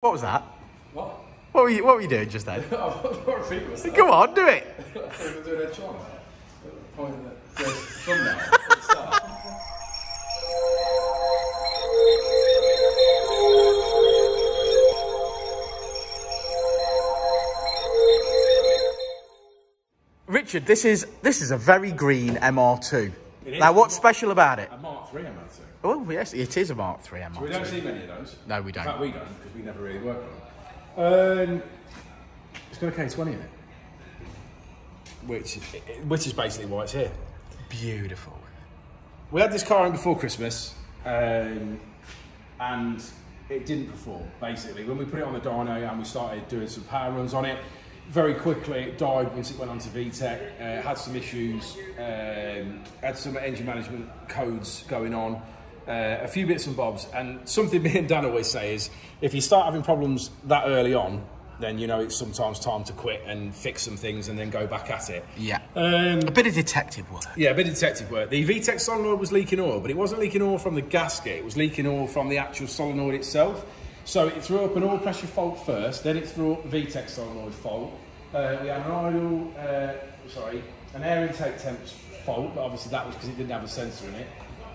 What was that? What? What were you, what were you doing just then? I don't know what. Come on, do it. I thought we were doing a chant. Pointing at the thumbnail. at the start. Richard, this is this is a very green MR2. Is. Now, what's special about it? A Mark III, I might say. Oh, yes, it is a Mark III We don't MR2. see many of those. No, we don't. In fact, we don't because we never really work on them. Um, it's got a K20 in it, which which is basically why it's here. Beautiful. We had this car in before Christmas, um, and it didn't perform. Basically, when we put it on the dyno and we started doing some power runs on it, very quickly it died once it went onto VTEC. Uh, had some issues, um, had some engine management codes going on, uh, a few bits and bobs. And something me and Dan always say is, if you start having problems that early on, then you know it's sometimes time to quit and fix some things and then go back at it. Yeah. Um, A bit of detective work. yeah, a bit of detective work. The VTEC solenoid was leaking oil, but it wasn't leaking oil from the gasket. It was leaking oil from the actual solenoid itself. So it threw up an oil pressure fault first, then it threw up the VTEC solenoid fault. Uh, we had an oil, uh, sorry, an air intake temps fault, but obviously that was because it didn't have a sensor in it.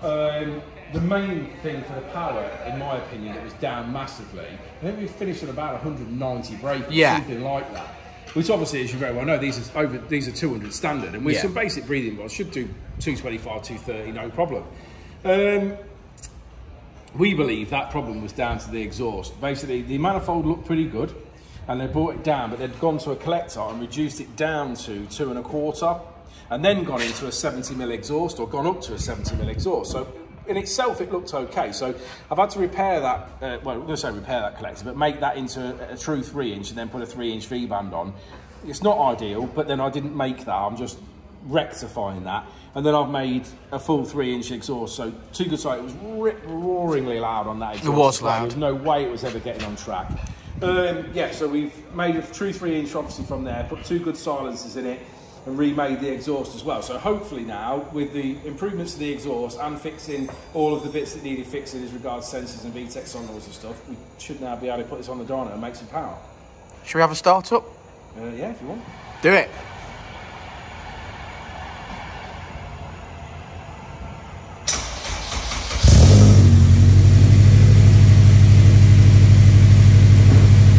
Um, the main thing for the power, in my opinion, it was down massively. I think we finished at about 190 brake, Yeah. something like that. Which obviously, as you very well know, these are over these are 200 standard, and with Yeah. some basic breathing mods should do 225, 230, no problem. Um, we believe that problem was down to the exhaust. Basically, the manifold looked pretty good, and they brought it down, but they'd gone to a collector and reduced it down to two and a quarter, and then gone into a 70 mil exhaust or gone up to a 70 mil exhaust. So in itself, it looked okay. So I've had to repair that. Uh, well, I'm going to say repair that collector, but make that into a, a true three inch, and then put a three inch V band on. It's not ideal, but then I didn't make that. I'm just rectifying that. And then I've made a full three inch exhaust. So two good sight, it was rip roaringly loud on that exhaust. It was loud. There's no way it was ever getting on track. Um, yeah, so we've made a true three inch obviously from there, put two good silencers in it and remade the exhaust as well. So hopefully now with the improvements to the exhaust and fixing all of the bits that needed fixing as regards sensors and VTEC solenoids and stuff, we should now be able to put this on the dyno and make some power. Should we have a start up? Uh, yeah, if you want. Do it.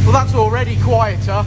Well, that's already quieter.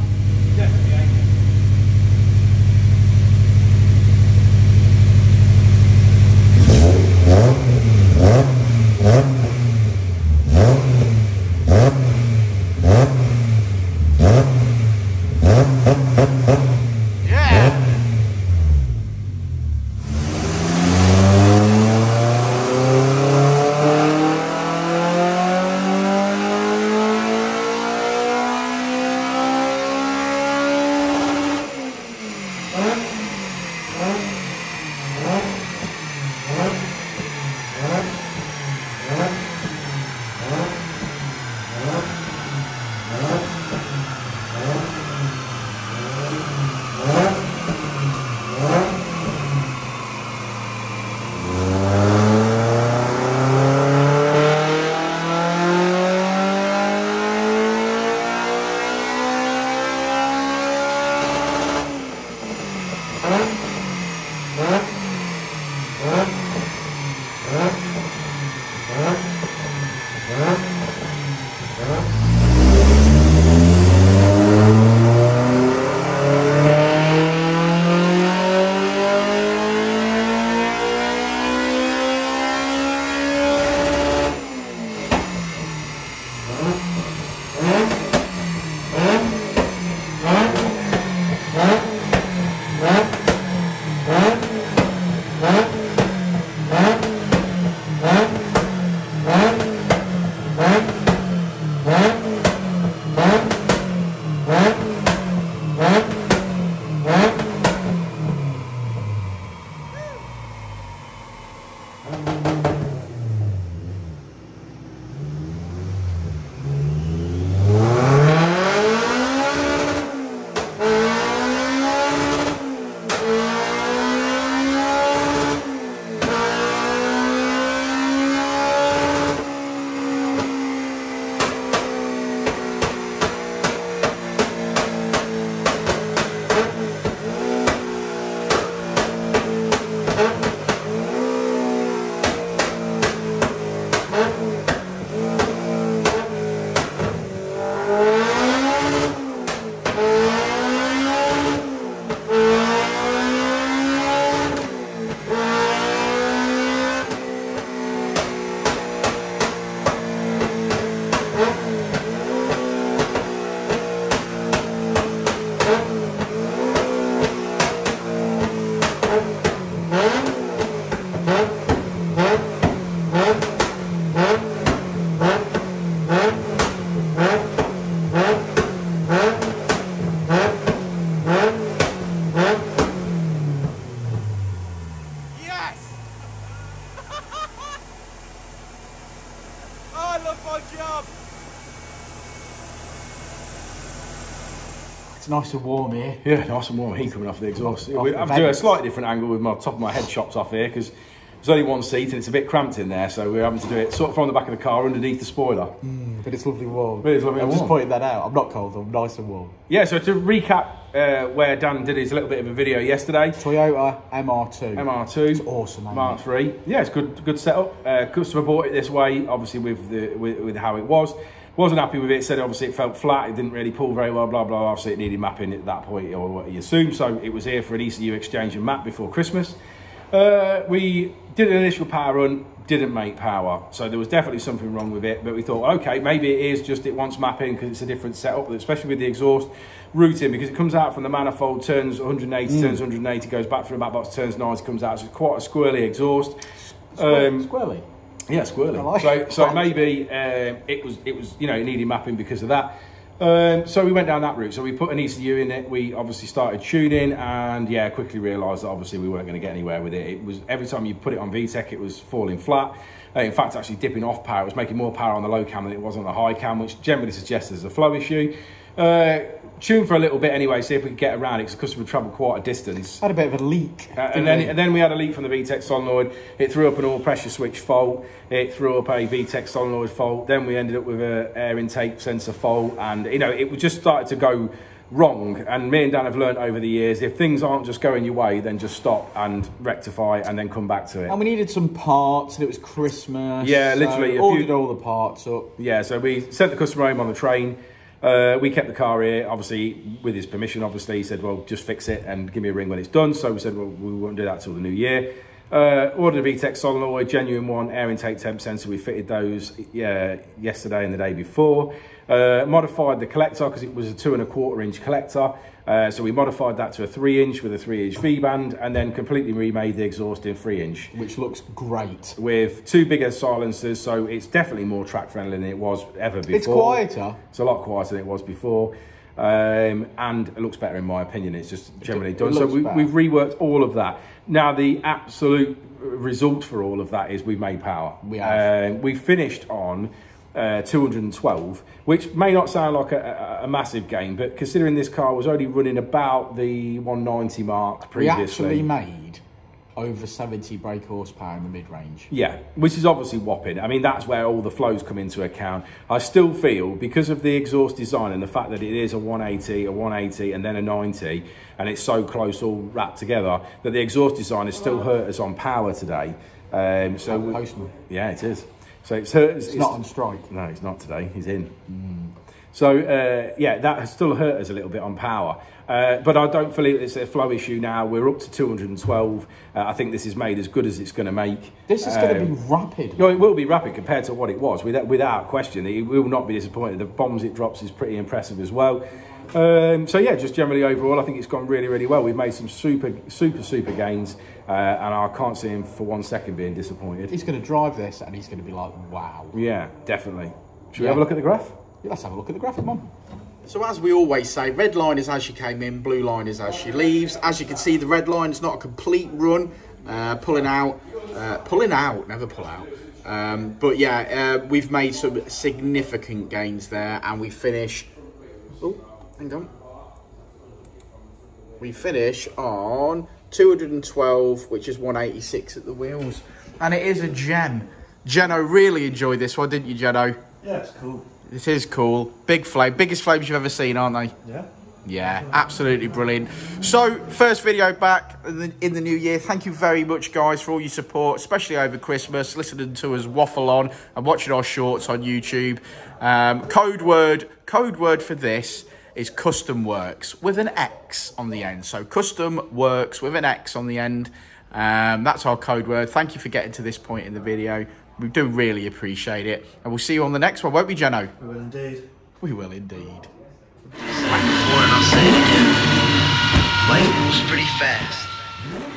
It's nice and warm here. Yeah, nice and warm heat coming off the exhaust. Off I have to do a slightly different angle with my top of my head chopped off here because there's only one seat and it's a bit cramped in there, so we're having to do it sort of from the back of the car underneath the spoiler. But it's lovely warm. But it's lovely I'm just pointing that out. I'm not cold, I'm nice and warm. Yeah, so to recap uh, where Dan did his little bit of a video yesterday. Toyota MR2. MR2, It's awesome, Mark it? Three. Yeah, it's good, good setup. Uh, customer bought it this way, obviously with the with, with how it was. Wasn't happy with it. Said obviously it felt flat. It didn't really pull very well. Blah blah. Obviously it needed mapping at that point, or what he assumed. So it was here for an ECU exchange and map before Christmas. Uh, we did an initial power run. Didn't make power, so there was definitely something wrong with it. But we thought, okay, maybe it is just it wants mapping because it's a different setup, especially with the exhaust routing because it comes out from the manifold, turns 180, Mm. turns 180, goes back through the back box, turns 90, comes out. So it's quite a squirrely exhaust. Squirrely. Um, Squirrely. Yeah, squirrely. Like so, it. so Thank maybe um, it was it was you know it needed mapping because of that. Um, so we went down that route. So we put an ECU in it. We obviously started tuning, and yeah, quickly realised that obviously we weren't going to get anywhere with it. It was every time you put it on VTEC, it was falling flat. Uh, in fact, actually dipping off power. It was making more power on the low cam than it was on the high cam, which generally suggests there's a flow issue. Uh, tune for a little bit anyway, see if we could get around it because the customer travelled quite a distance. Had a bit of a leak. Uh, and then, it? and then we had a leak from the VTEC solenoid. It threw up an oil pressure switch fault. It threw up a VTEC solenoid fault. Then we ended up with a air intake sensor fault, and you know it just started to go wrong. And me and Dan have learned over the years if things aren't just going your way, then just stop and rectify, and then come back to it. And we needed some parts, and it was Christmas. Yeah, so literally, a ordered few- all the parts up. Yeah, so we sent the customer home on the train. Uh, we kept the car here, obviously, with his permission. Obviously, he said, "Well, just fix it and give me a ring when it's done." So we said, "Well, we won't do that till the new year." Uh, ordered a VTEC solenoid, genuine one, air intake temp sensor. We fitted those yeah, yesterday and the day before. Uh, modified the collector because it was a two and a quarter inch collector. Uh, so we modified that to a three inch with a three inch V band, and then completely remade the exhaust in three inch which looks great. with two bigger silencers, so it's definitely more track friendly than it was ever before. It's quieter. It's a lot quieter than it was before. Um, and it looks better in my opinion. It's just generally done. So we, we've reworked all of that. Now the absolute result for all of that is we've made power. We have. Um, we finished on uh, 212, which may not sound like a, a, a massive gain, but considering this car was only running about the 190 mark previously, We actually made over 70 brake horsepower in the mid range. Yeah, which is obviously whopping. I mean, that's where all the flows come into account. I still feel, because of the exhaust design and the fact that it is a 180, a 180, and then a 90, and it's so close all wrapped together, that the exhaust design has still hurt us on power today. Um, so we- yeah, it is. So it's hurt. us- It's not on strike. no, he's not today. He's in. So uh, yeah, that has still hurt us a little bit on power. Uh, but I don't feel it's a flow issue now. We're up to 212. Uh, I think this is made as good as it's going to make. This is going to Um, be rapid. no, it will be rapid compared to what it was, without, without question. It will not be disappointed. The bombs it drops is pretty impressive as well. Um, so yeah, just generally overall, I think it's gone really, really well. We've made some super, super, super gains, uh, and I can't see him for one second being disappointed. He's going to drive this and he's going to be like, wow. Yeah, definitely. Should we have a look at the graph? Yeah, let's have a look at the graphic, Mum. So as we always say, red line is as she came in, blue line is as she leaves. As you can see, the red line is not a complete run. Uh, pulling out, uh, pulling out, never pull out. Um, but yeah, uh, we've made some significant gains there, and we finish. Oh, hang on. We finish on 212, which is 186 at the wheels, and it is a gem. Jeno really enjoyed this one, didn't you, Jeno? Yeah, it's cool. It is cool. Big flame. Biggest flames you've ever seen, aren't they? Yeah. Yeah, absolutely brilliant. So, first video back in the, in the new year. Thank you very much, guys, for all your support, especially over Christmas, listening to us waffle on and watching our shorts on YouTube. Um, code word, code word for this is custom works with an X on the end. So, custom works with an X on the end. Um, that's our code word. Thank you for getting to this point in the video. We do really appreciate it. And we'll see you on the next one, won't we, Jeno? We will indeed. We will indeed. Like before, and I'll say it again. Life moves pretty fast.